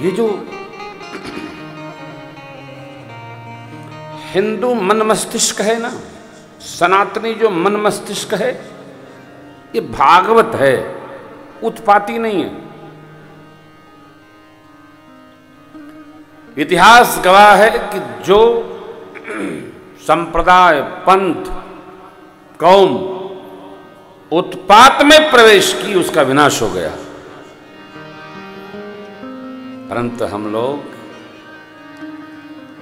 ये जो हिंदू मन मस्तिष्क है ना, सनातनी जो मन मस्तिष्क है, ये भागवत है, उत्पाती नहीं है। इतिहास गवाह है कि जो संप्रदाय, पंथ, कौम उत्पात में प्रवेश की, उसका विनाश हो गया। परंतु हम लोग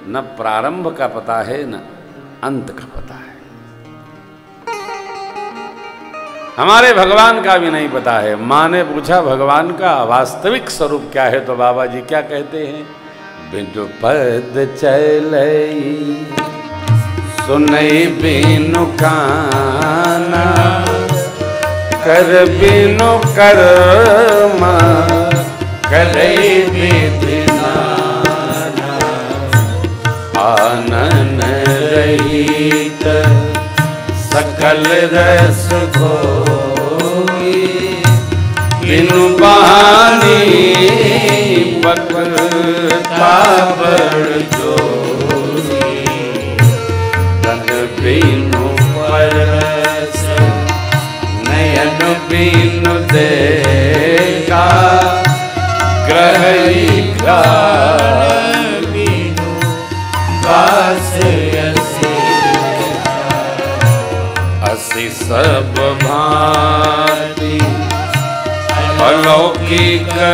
न प्रारंभ का पता है, न अंत का पता है। हमारे भगवान का भी नहीं पता है। माँ ने पूछा, भगवान का वास्तविक स्वरूप क्या है? तो बाबा जी क्या कहते हैं? बिंदु पद चल सुनई बिनु काना, कर बिनु कर करे विधि आनन रहित, सकल रस भोगी, बिनु बानी पकड़ता बड़ जोगी। तन बिनु परस, नयन बिनु देखा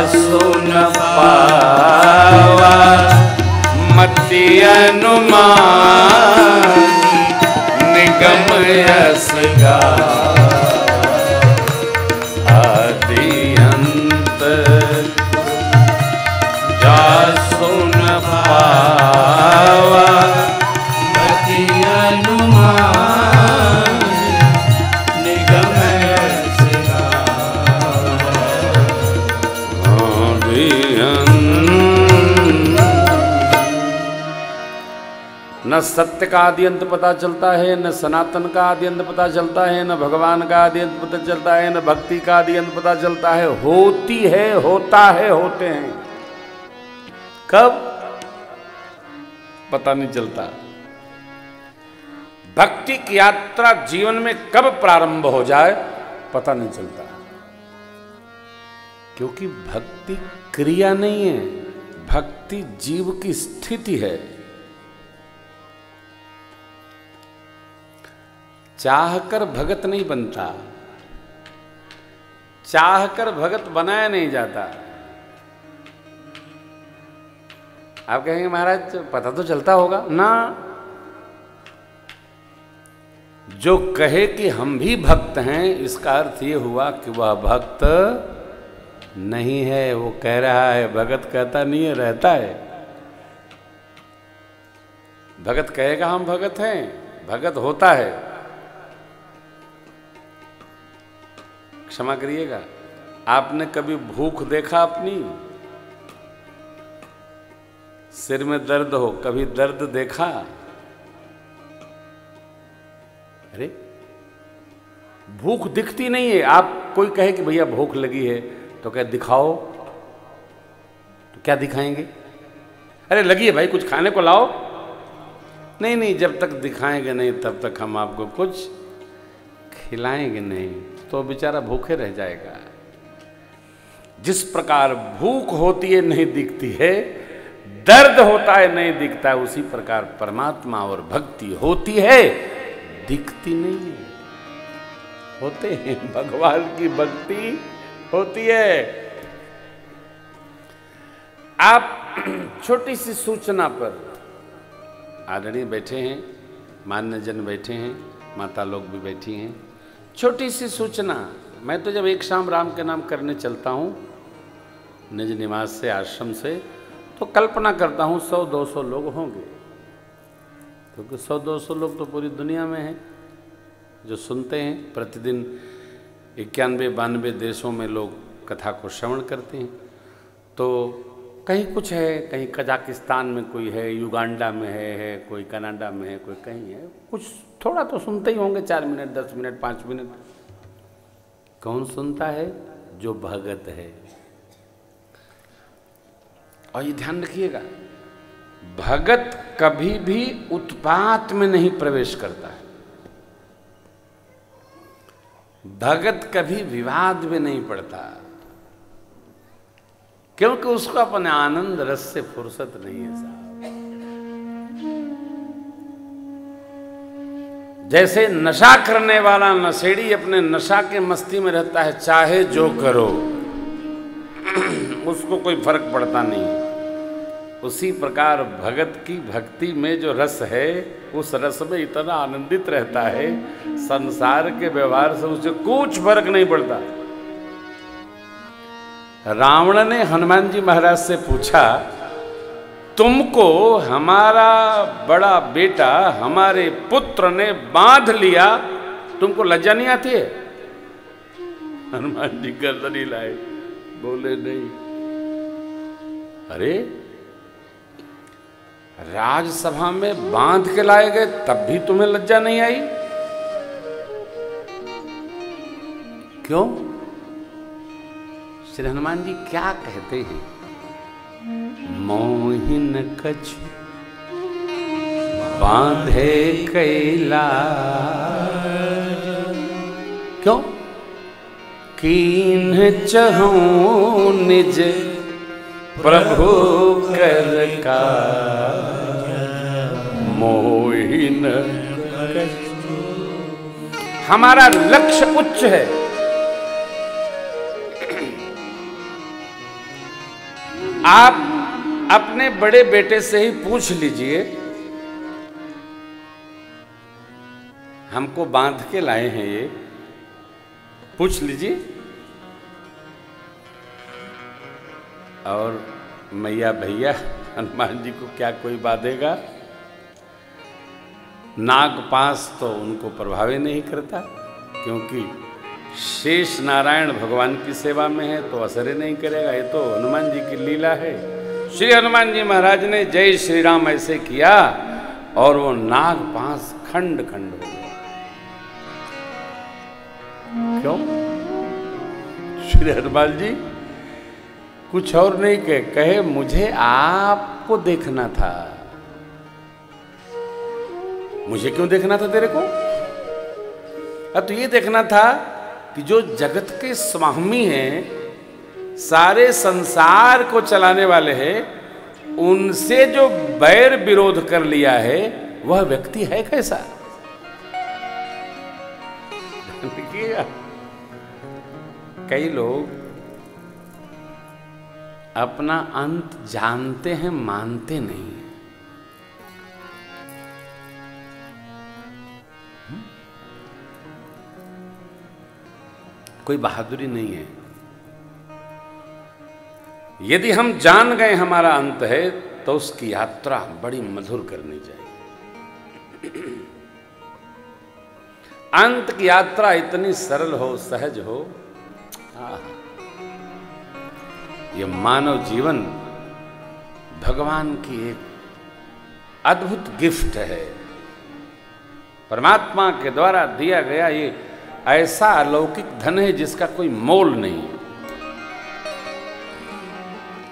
जासु न पावा मति अनुमान निगम यस गा सत्य का आदि अंत पता चलता है, न सनातन का आदि अंत पता चलता है, न भगवान का आदि अंत पता चलता है, न भक्ति का आदि अंत पता चलता है। होती है, होता है, होते हैं। कब? पता नहीं चलता। भक्ति की यात्रा जीवन में कब प्रारंभ हो जाए, पता नहीं चलता। क्योंकि भक्ति क्रिया नहीं है, भक्ति जीव की स्थिति है। चाहकर भगत नहीं बनता। चाहकर भगत बनाया नहीं जाता। आप कहेंगे, महाराज, पता तो चलता होगा। ना। जो कहे कि हम भी भक्त हैं, इसका अर्थ ये हुआ कि वह भक्त नहीं है। वो कह रहा है, भगत कहता नहीं है, रहता है। भगत कहेगा, हम भगत हैं, भगत होता है। क्षमा करिएगा। आपने कभी भूख देखा अपनी? सिर में दर्द हो, कभी दर्द देखा? अरे, भूख दिखती नहीं है। आप कोई कहे कि भैया भूख लगी है तो क्या दिखाओ। तो क्या दिखाएँगे? अरे, लगी है भाई, कुछ खाने को लाओ। नहीं नहीं, जब तक दिखाएँगे नहीं, तब तक हम आपको कुछ खिलाएँगे नहीं। तो बेचारा भूखे रह जाएगा। जिस प्रकार भूख होती है, नहीं दिखती है, दर्द होता है, नहीं दिखता है, उसी प्रकार परमात्मा और भक्ति होती है, दिखती नहीं है। होते हैं, भगवान की भक्ति होती है। आप छोटी सी सूचना पर आदरणीय बैठे हैं मान्य जन बैठे हैं, माता लोग भी बैठी हैं। छोटी सी सूचना। मैं तो जब एक शाम राम के नाम करने चलता हूँ, निज निवास से आश्रम से तो कल्पना करता हूँ सौ दो सौ लोग होंगे। क्योंकि सौ दो सौ लोग तो पूरी दुनिया में हैं, जो सुनते हैं। प्रतिदिन इक्यानवे बानवे देशों में लोग कथा को श्रवण करते हैं। तो कहीं कुछ है कहीं कजाकिस्तान में कोई है युगांडा में है, है कोई कनाडा में है कोई कहीं है कुछ थोड़ा तो सुनते ही होंगे चार मिनट दस मिनट पाँच मिनट। कौन सुनता है? जो भगत है। और ये ध्यान रखिएगा भगत कभी भी उत्पात में नहीं प्रवेश करता है। भगत कभी विवाद में नहीं पड़ता। क्योंकि उसको अपने आनंद रस से फुर्सत नहीं है साहब। जैसे नशा करने वाला नशेड़ी अपने नशा के मस्ती में रहता है, चाहे जो करो, उसको कोई फ़र्क पड़ता नहीं। उसी प्रकार भगत की भक्ति में जो रस है, उस रस में इतना आनंदित रहता है, संसार के व्यवहार से उसे कुछ फ़र्क नहीं पड़ता। रावण ने हनुमान जी महाराज से पूछा, तुमको हमारा बड़ा बेटा, हमारे पुत्र ने बाँध लिया, तुमको लज्जा नहीं आती है? हनुमान जी गर्दनी लाए, बोले, नहीं। अरे, राजसभा में बाँध के लाए गए, तब भी तुम्हें लज्जा नहीं आई? क्यों? श्री हनुमान जी क्या कहते हैं? मोहिन कछ बांधे कैला क्यों? कीन चहू निज प्रभु कर का मोहिन हमारा लक्ष्य उच्च है। आप अपने बड़े बेटे से ही पूछ लीजिए, हमको बाँध के लाए हैं ये। पूछ लीजिए। और मैया भैया, हनुमान जी को क्या कोई बांधेगा? नाग पास तो उनको प्रभावित नहीं करता, क्योंकि शेष नारायण भगवान की सेवा में है तो असर ही नहीं करेगा। ये तो हनुमान जी की लीला है। श्री हनुमान जी महाराज ने जय श्री राम ऐसे किया और वो नाग पास खंड खंड हो गया। क्यों? श्री हनुमान जी, कुछ और नहीं कहे। कहे, मुझे आपको देखना था। मुझे क्यों देखना था तेरे को? अब तो ये देखना था कि जो जगत के स्वामी हैं, सारे संसार को चलाने वाले हैं, उनसे जो बैर विरोध कर लिया है, वह व्यक्ति है कैसा? कई लोग अपना अंत जानते हैं, मानते नहीं कोई बहादुरी नहीं है। यदि हम जान गए हमारा अंत है तो उसकी यात्रा बड़ी मधुर करनी चाहिए। अंत की यात्रा इतनी सरल हो, सहज हो ये मानव जीवन भगवान की एक अद्भुत गिफ्ट है। परमात्मा के द्वारा दिया गया ये ऐसा अलौकिक धन है जिसका कोई मोल नहीं है।